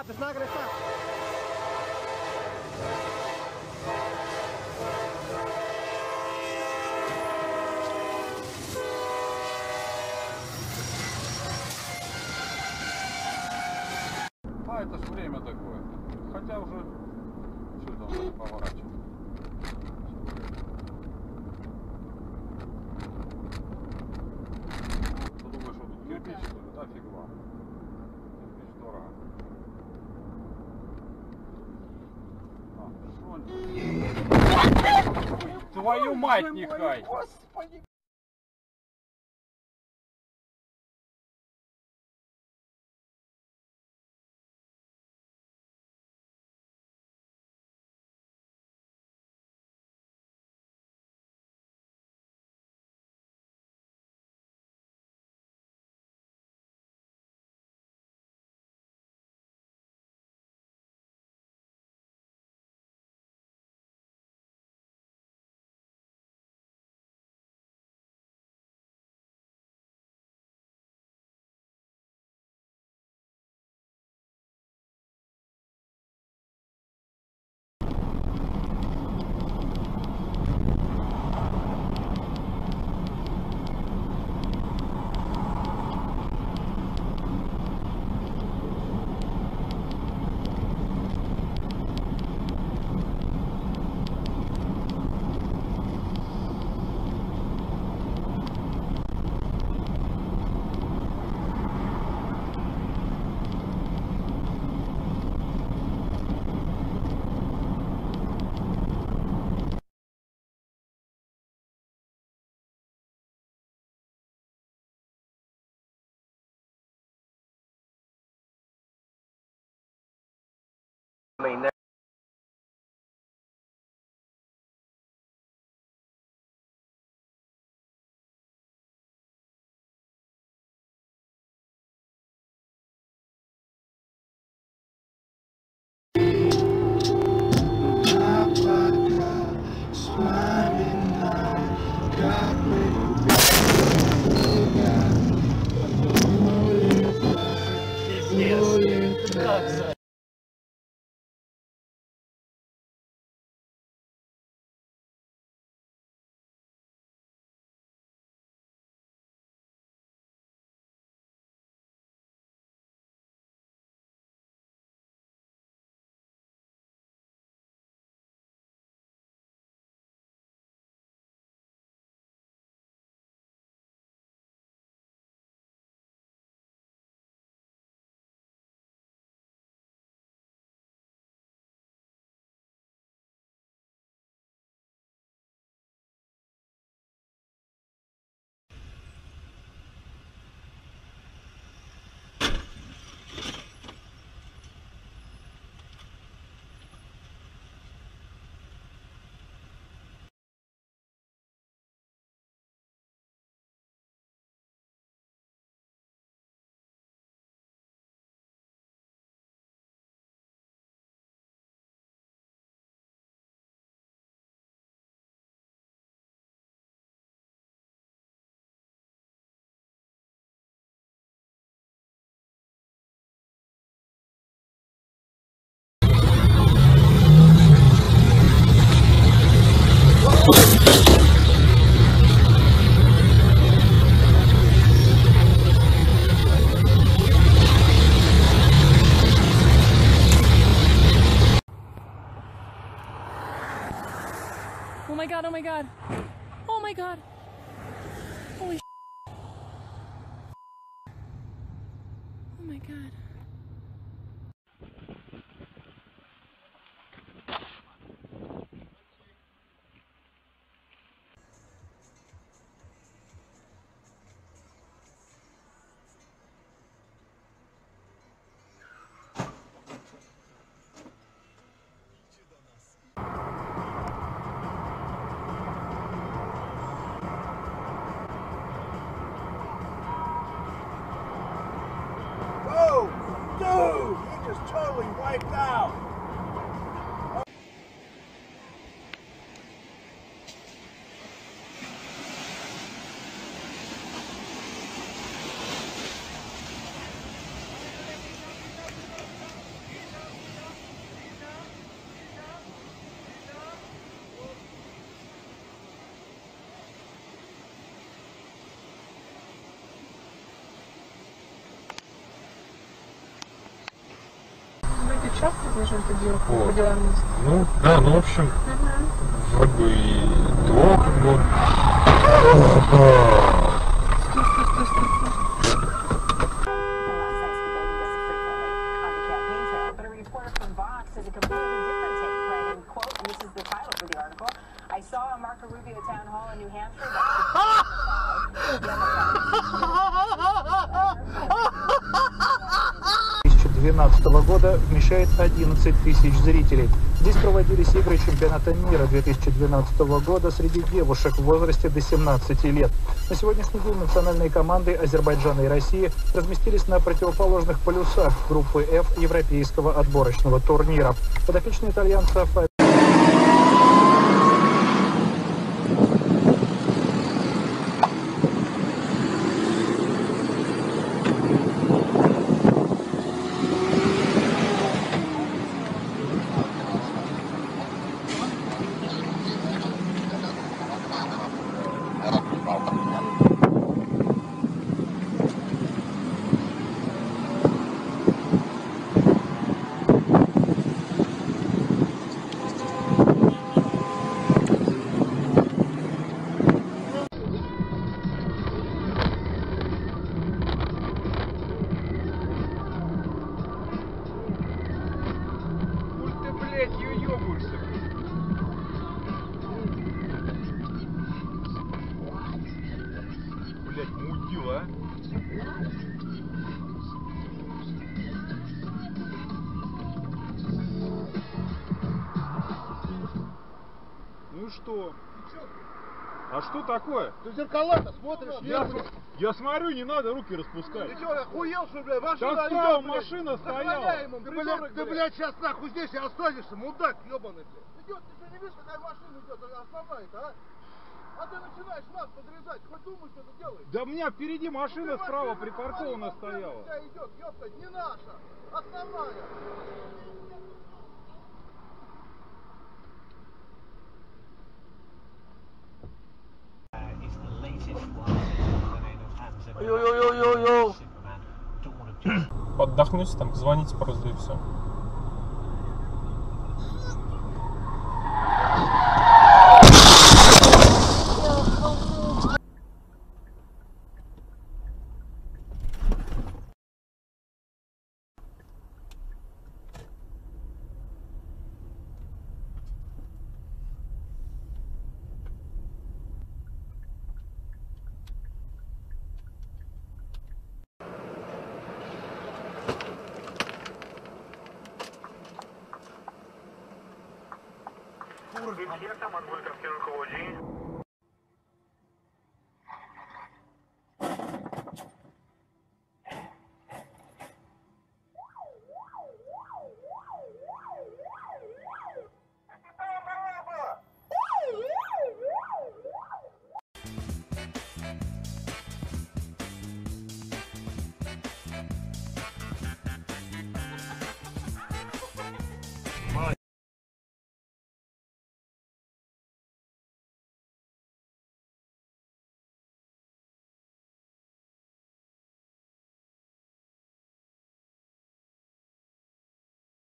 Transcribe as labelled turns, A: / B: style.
A: stop. It's not.
B: А, это ж время такое. Хотя уже... Что там поворачивать? Ты думаешь, что тут кирпич, что ли? Да, фиг вам. Кирпич дорого. А, что они? Твою мать, нехай!
A: Господи.
C: இந்த my god, oh my god. Holy Oh my god.
A: Strike out. Часто должен это делать
D: Вот.
A: по делам?
D: Ну, да, ну, в общем, вроде бы и до
E: 2015 года вмещает 11 тысяч зрителей. Здесь проводились игры чемпионата мира 2012 года среди девушек в возрасте до 17 лет. На сегодняшний день национальные команды Азербайджана и России разместились на противоположных полюсах группы F европейского отборочного турнира.
D: Подопечный итальянца что? А что такое?
F: Ты зеркала-то смотришь?
D: Я, я смотрю, не надо руки распускать.
F: Ты что, охуел, что, блядь? Машина
D: Да справа
F: идет, блядь.
D: машина стояла.
F: Им,
D: Ты, блядь,
F: Ты, блядь, сейчас нахуй здесь и останешься, мудак ебаный, блядь. Идет, ты что, не видишь, какая машина идет, основная-то, а? А ты начинаешь нас подрезать, хоть думай, что ты делаешь.
D: Да у меня впереди машина
F: Ты
D: справа
F: машина,
D: припаркована
F: смотри,
D: стояла.
F: идет, ёптать, не наша, основная.
G: Justice.
H: Отдохнете там, звоните просто и все.
I: Субъектом от Горьковских руководителей.